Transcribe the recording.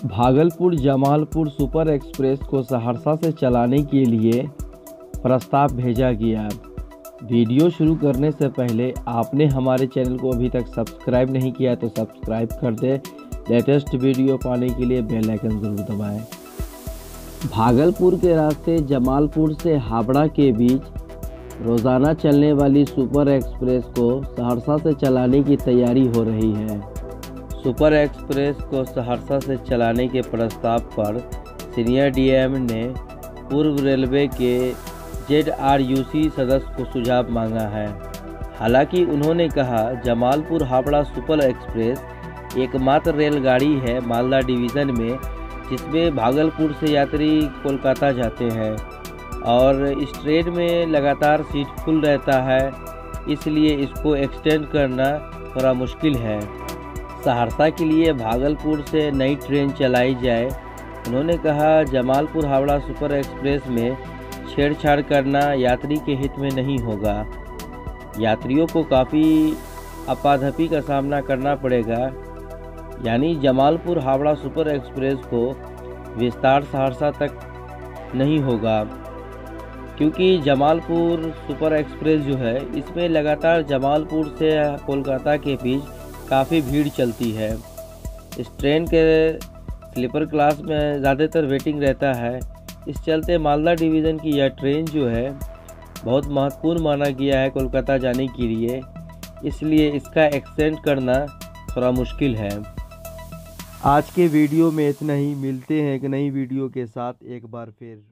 Bhagalpur Jamalpur super express को सहरसा से चलाने के लिए प्रस्ताव भेजा गया। वीडियो शुरू करने से पहले आपने हमारे चैनल को अभी तक सब्सक्राइब नहीं किया तो सब्सक्राइब कर दें। लेटेस्ट वीडियो पाने के लिए बेल आइकन ज़रूर दबाएँ। भागलपुर के रास्ते जमालपुर से हावड़ा के बीच रोज़ाना चलने वाली सुपर एक्सप्रेस को सहरसा से चलाने की तैयारी हो रही है। सुपर एक्सप्रेस को सहरसा से चलाने के प्रस्ताव पर सीनियर डीएम ने पूर्व रेलवे के जेडआरयूसी सदस्य को सुझाव मांगा है। हालाँकि उन्होंने कहा, जमालपुर हावड़ा सुपर एक्सप्रेस एकमात्र रेलगाड़ी है मालदा डिवीज़न में, जिसमें भागलपुर से यात्री कोलकाता जाते हैं और इस ट्रेन में लगातार सीट फुल रहता है, इसलिए इसको एक्सटेंड करना थोड़ा मुश्किल है। सहरसा के लिए भागलपुर से नई ट्रेन चलाई जाए, उन्होंने कहा, जमालपुर हावड़ा सुपर एक्सप्रेस में छेड़छाड़ करना यात्री के हित में नहीं होगा। यात्रियों को काफ़ी अपाधपी का सामना करना पड़ेगा। यानी जमालपुर हावड़ा सुपर एक्सप्रेस को विस्तार सहरसा तक नहीं होगा, क्योंकि जमालपुर सुपर एक्सप्रेस जो है, इसमें लगातार जमालपुर से कोलकाता के बीच काफ़ी भीड़ चलती है। इस ट्रेन के स्लीपर क्लास में ज़्यादातर वेटिंग रहता है। इस चलते मालदा डिवीज़न की यह ट्रेन जो है, बहुत महत्वपूर्ण माना गया है कोलकाता जाने के लिए। इसलिए इसका एक्सटेंड करना थोड़ा मुश्किल है। आज के वीडियो में इतना ही। मिलते हैं एक नई वीडियो के साथ। एक बार फिर।